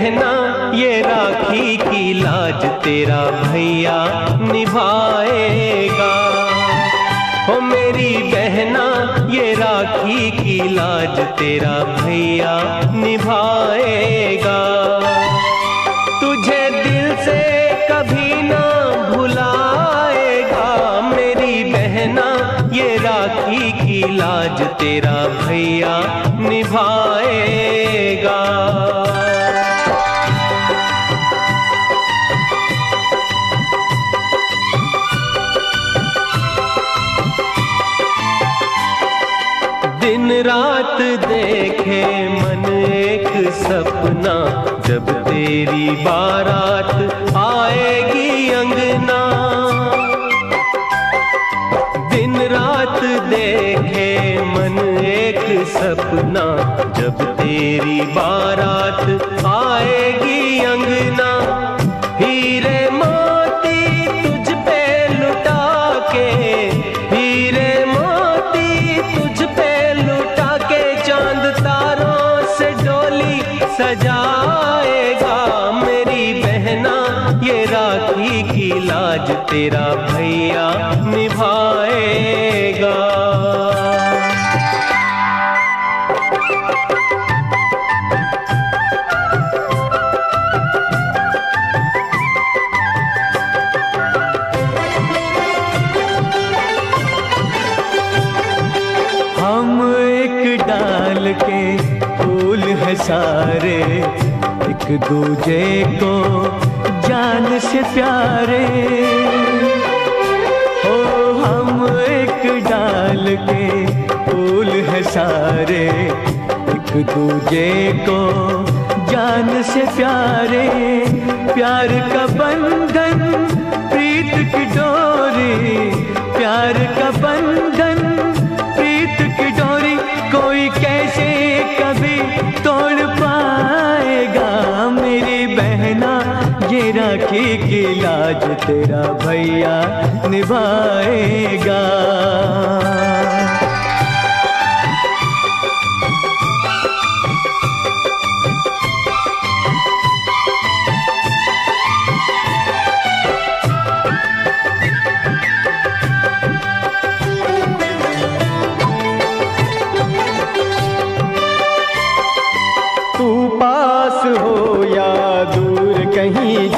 बहना, ये राखी की लाज तेरा भैया निभाएगा। हो मेरी बहना, ये राखी की लाज तेरा भैया निभाएगा। तुझे दिल से कभी ना भुलाएगा। मेरी बहना, ये राखी की लाज तेरा भैया निभाएगा। रात देखे मन एक सपना, जब तेरी बारात आएगी अंगना। दिन रात देखे मन एक सपना, जब तेरी बारात आएगी की तेरा भैया निभाएगा। हम एक डाल के फूल है सारे, एक दूजे को जान से प्यारे। सारे, एक दूजे को जान से प्यारे, प्यार का बंधन, प्रीत की डोरी, प्यार का बंधन, प्रीत की डोरी, कोई कैसे कभी तोड़ पाएगा? मेरी बहना, ये राखी की लाज तेरा भैया निभाएगा।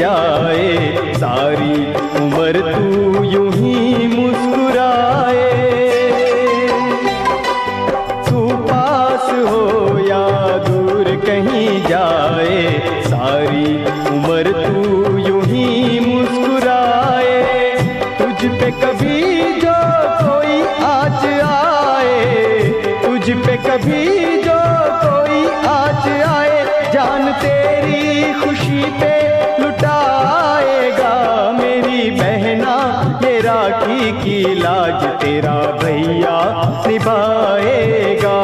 जाए, सारी उम्र तू यूँ ही मुस्कुराए। तू पास हो या दूर कहीं जाए, सारी उम्र तू यूँ ही मुस्कुराए। तुझ पे कभी जो कोई आज आए, तुझ पे कभी जो कोई आज आए, जान तेरी खुशी पे की लाज तेरा भैया निभाएगा।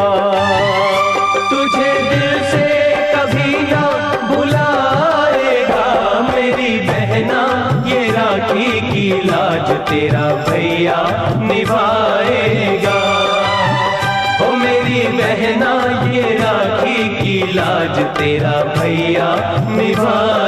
तुझे दिल से कभी ना भुलाएगा मेरी बहना, ये राखी की लाज तेरा भैया निभाएगा। ओ मेरी बहना, ये राखी की लाज तेरा भैया निभाएगा।